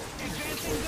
Advancing